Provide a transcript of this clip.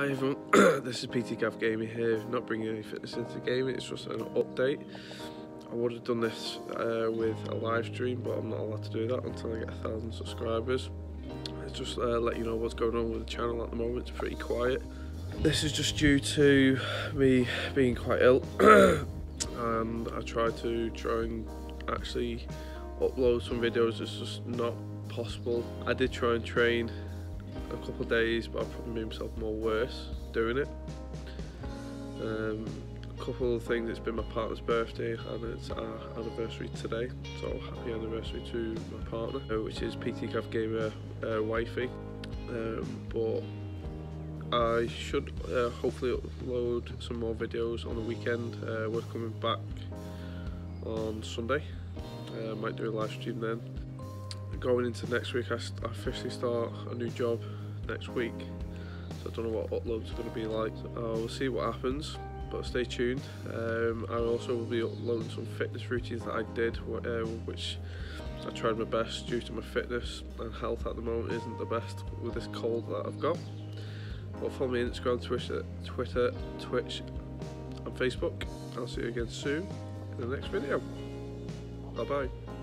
Hi everyone, this is PT Gav Gaming here, not bringing any fitness into gaming, it's just an update. I would have done this uh, with a live stream, but I'm not allowed to do that until I get a thousand subscribers. It's just uh, let you know what's going on with the channel at the moment, it's pretty quiet. This is just due to me being quite ill, and I try to try and actually upload some videos, it's just not possible. I did try and train a couple of days, but I've probably made myself more worse doing it. Um, a couple of things, it's been my partner's birthday and it's our anniversary today, so happy anniversary to my partner, uh, which is PT Gav Gamer uh, Wifey. Um, but I should uh, hopefully upload some more videos on the weekend. Uh, we're coming back on Sunday. Uh, might do a live stream then going into next week, I, I officially start a new job next week. So I don't know what uploads are going to be like. So we'll see what happens, but stay tuned. Um, I also will be uploading some fitness routines that I did, uh, which I tried my best due to my fitness and health at the moment isn't the best with this cold that I've got. But follow me on Instagram, Twitter, Twitter, Twitch, and Facebook. I'll see you again soon in the next video. Bye bye.